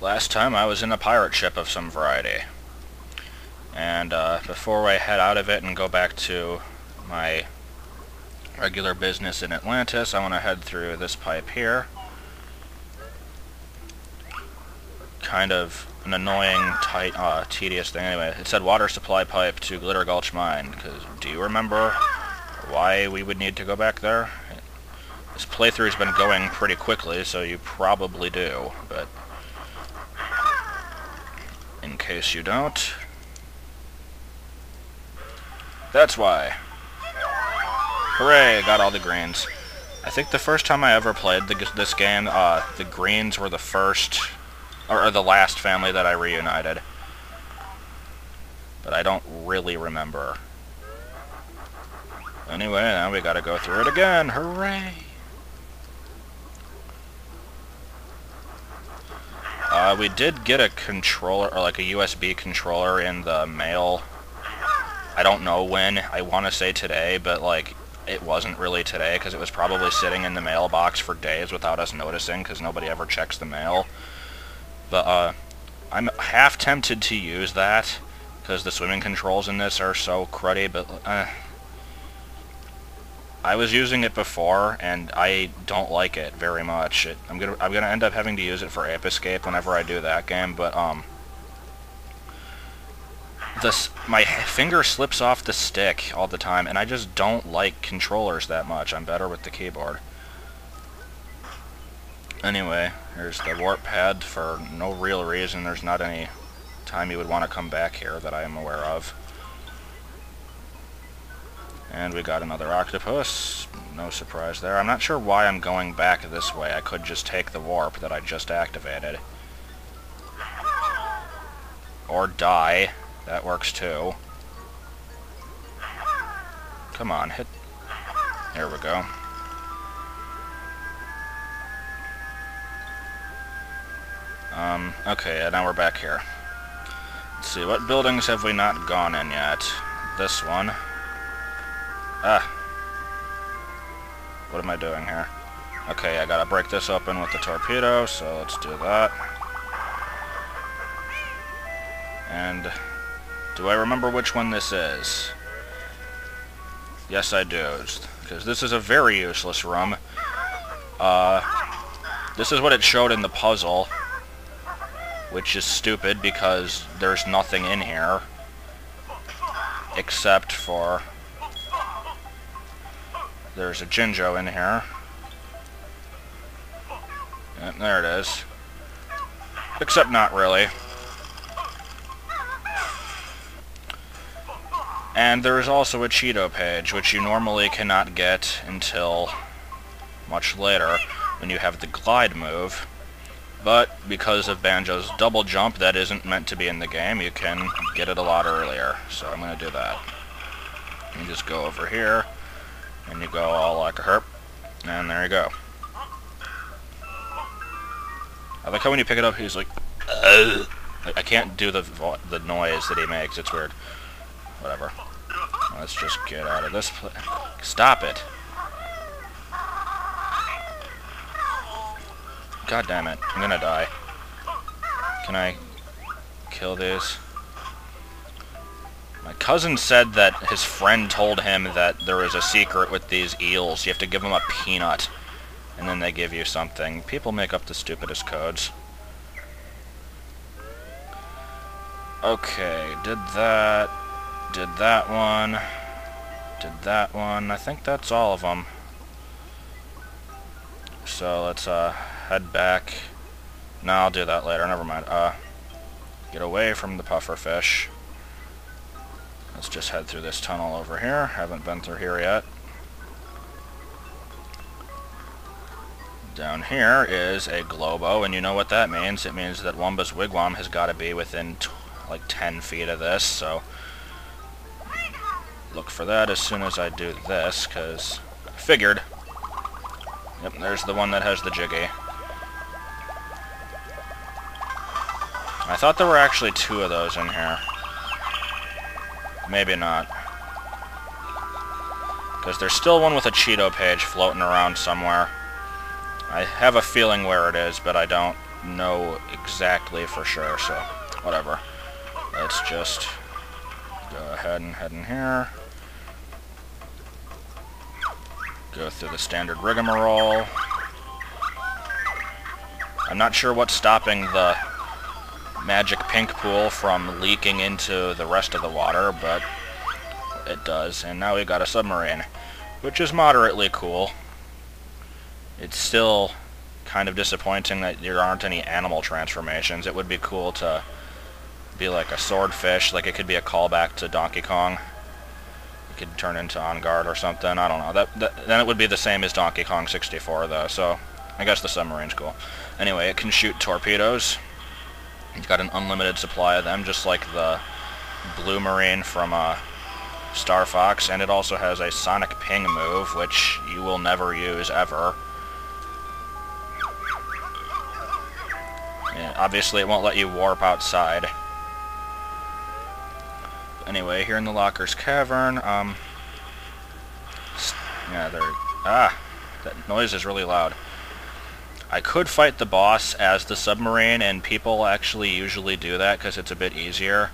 last time I was in a pirate ship of some variety. And uh, before I head out of it and go back to my regular business in Atlantis, I want to head through this pipe here. Kind of an annoying, tight, uh, tedious thing. Anyway, it said water supply pipe to Glitter Gulch Mine. Because do you remember why we would need to go back there? This playthrough's been going pretty quickly, so you probably do, but case you don't, that's why. Hooray, got all the greens. I think the first time I ever played the, this game, uh, the greens were the first, or, or the last family that I reunited. But I don't really remember. Anyway, now we gotta go through it again. Hooray! Uh, we did get a controller, or like a USB controller in the mail. I don't know when. I want to say today, but like it wasn't really today because it was probably sitting in the mailbox for days without us noticing because nobody ever checks the mail. But uh, I'm half tempted to use that because the swimming controls in this are so cruddy, but uh, I was using it before, and I don't like it very much. It, I'm gonna I'm gonna end up having to use it for Ape Escape whenever I do that game, but um, this my finger slips off the stick all the time, and I just don't like controllers that much. I'm better with the keyboard. Anyway, here's the warp pad for no real reason. There's not any time you would want to come back here that I am aware of. And we got another octopus. No surprise there. I'm not sure why I'm going back this way. I could just take the warp that I just activated. Or die. That works too. Come on, hit... There we go. Um, okay, now we're back here. Let's see, what buildings have we not gone in yet? This one. Ah. What am I doing here? Okay, I gotta break this open with the torpedo, so let's do that. And do I remember which one this is? Yes, I do, because this is a very useless room. Uh, this is what it showed in the puzzle, which is stupid because there's nothing in here except for there's a Jinjo in here. There it is. Except not really. And there is also a Cheato page, which you normally cannot get until much later when you have the glide move. But because of Banjo's double jump that isn't meant to be in the game, you can get it a lot earlier. So I'm going to do that. You just go over here, and you go all like a herp, and there you go. I like how when you pick it up, he's like, Ugh. I can't do the the noise that he makes. It's weird. Whatever. Let's just get out of this place. Stop it. God damn it. I'm gonna die. Can I kill these? My cousin said that his friend told him that there is a secret with these eels. You have to give them a peanut, and then they give you something. People make up the stupidest codes. Okay, did that, did that one, did that one. I think that's all of them. So let's uh, head back. No, I'll do that later. Never mind. Uh, get away from the pufferfish. Let's just head through this tunnel over here. Haven't been through here yet. Down here is a Glowbo, and you know what that means. It means that Wumba's Wigwam has got to be within like 10 feet of this, so look for that as soon as I do this, because I figured. Yep, there's the one that has the jiggy. I thought there were actually two of those in here. Maybe not. Because there's still one with a Cheato page floating around somewhere. I have a feeling where it is, but I don't know exactly for sure, so whatever. Let's just go ahead and head in here. Go through the standard rigmarole. I'm not sure what's stopping the magic pink pool from leaking into the rest of the water, but it does. And now we've got a submarine, which is moderately cool. It's still kind of disappointing that there aren't any animal transformations. It would be cool to be like a swordfish, like it could be a callback to Donkey Kong. It could turn into Enguarde or something, I don't know. That, that Then it would be the same as Donkey Kong 64 though, so I guess the submarine's cool. Anyway, it can shoot torpedoes. It's got an unlimited supply of them, just like the Blue Marine from uh, Star Fox, and it also has a Sonic Ping move, which you will never use ever. Yeah, obviously, it won't let you warp outside. Anyway, here in the Locker's Cavern, um... Yeah, there... Ah! That noise is really loud. I could fight the boss as the submarine, and people actually usually do that because it's a bit easier.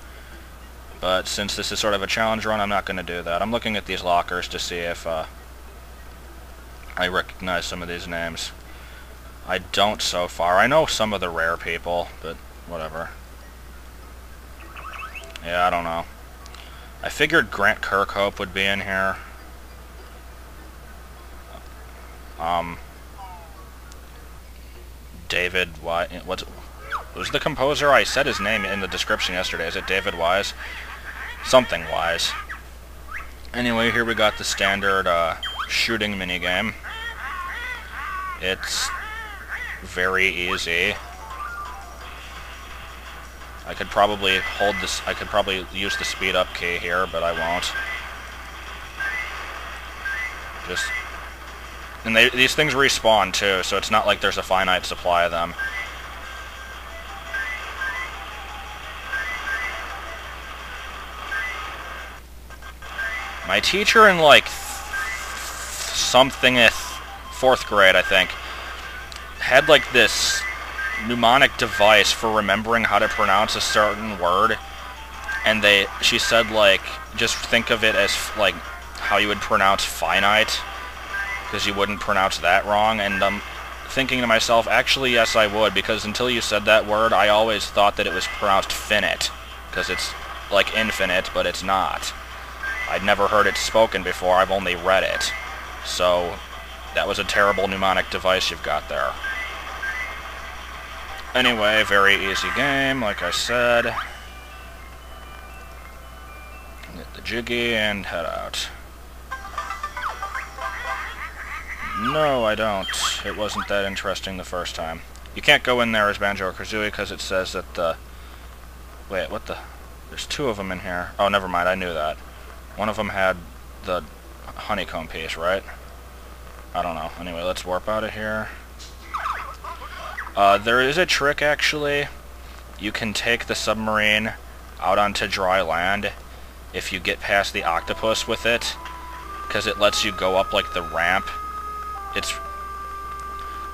But since this is sort of a challenge run, I'm not going to do that. I'm looking at these lockers to see if uh, I recognize some of these names. I don't so far. I know some of the rare people, but whatever. Yeah, I don't know. I figured Grant Kirkhope would be in here. Um, David Wise. What's who's the composer? I said his name in the description yesterday. Is it David Wise? Something Wise. Anyway, here we got the standard uh, shooting minigame. It's very easy. I could probably hold this, I could probably use the speed up key here, but I won't. Just and they, these things respawn too, so it's not like there's a finite supply of them. My teacher in like something fourth grade, I think, had like this mnemonic device for remembering how to pronounce a certain word, and they she said like just think of it as like how you would pronounce finite because you wouldn't pronounce that wrong, and I'm thinking to myself, actually, yes, I would, because until you said that word, I always thought that it was pronounced finite, because it's like infinite, but it's not. I'd never heard it spoken before, I've only read it. So, that was a terrible mnemonic device you've got there. Anyway, very easy game, like I said. Get the jiggy and head out. No, I don't. It wasn't that interesting the first time. You can't go in there as Banjo-Kazooie because it says that the... Wait, what the... There's two of them in here. Oh, never mind, I knew that. One of them had the honeycomb piece, right? I don't know. Anyway, let's warp out of here. Uh, there is a trick, actually. You can take the submarine out onto dry land if you get past the octopus with it, because it lets you go up, like, the ramp it's...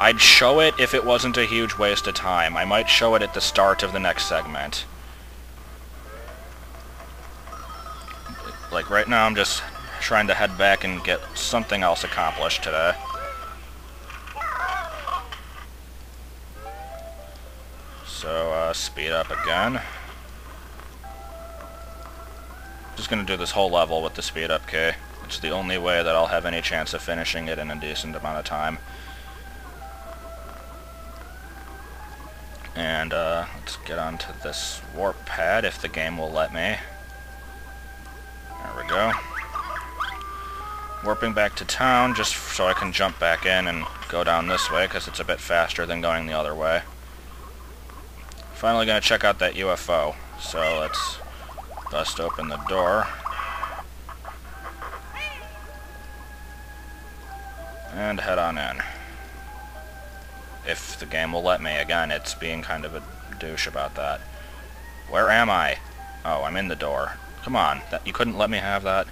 I'd show it if it wasn't a huge waste of time. I might show it at the start of the next segment. Like, right now I'm just trying to head back and get something else accomplished today. So, uh, speed up again. Just gonna do this whole level with the speed up key. It's the only way that I'll have any chance of finishing it in a decent amount of time. And uh, let's get onto this warp pad if the game will let me. There we go. Warping back to town just so I can jump back in and go down this way because it's a bit faster than going the other way. Finally to check out that UFO. So let's bust open the door. Head on in. If the game will let me. Again, it's being kind of a douche about that. Where am I? Oh, I'm in the door. Come on, that, you couldn't let me have that?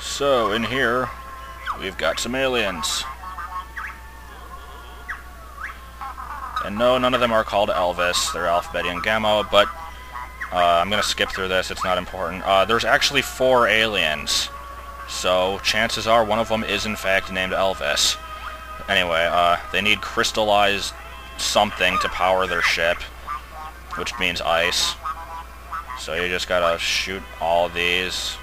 So, in here, we've got some aliens. And no, none of them are called Elvis. They're Alpha, Beta, and Gamma, but uh, I'm going to skip through this. It's not important. Uh, there's actually four aliens. So chances are one of them is in fact named Elvis. Anyway, uh, they need crystallized something to power their ship, which means ice. So you just gotta shoot all these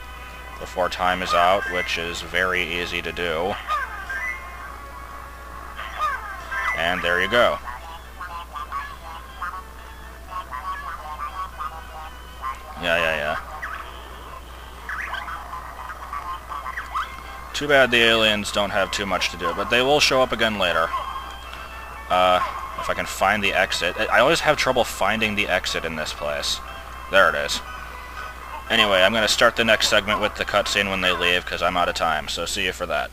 before time is out, which is very easy to do. And there you go. Yeah, yeah, yeah. Too bad the aliens don't have too much to do, but they will show up again later. Uh, if I can find the exit. I always have trouble finding the exit in this place. There it is. Anyway, I'm going to start the next segment with the cutscene when they leave, because I'm out of time, so see you for that.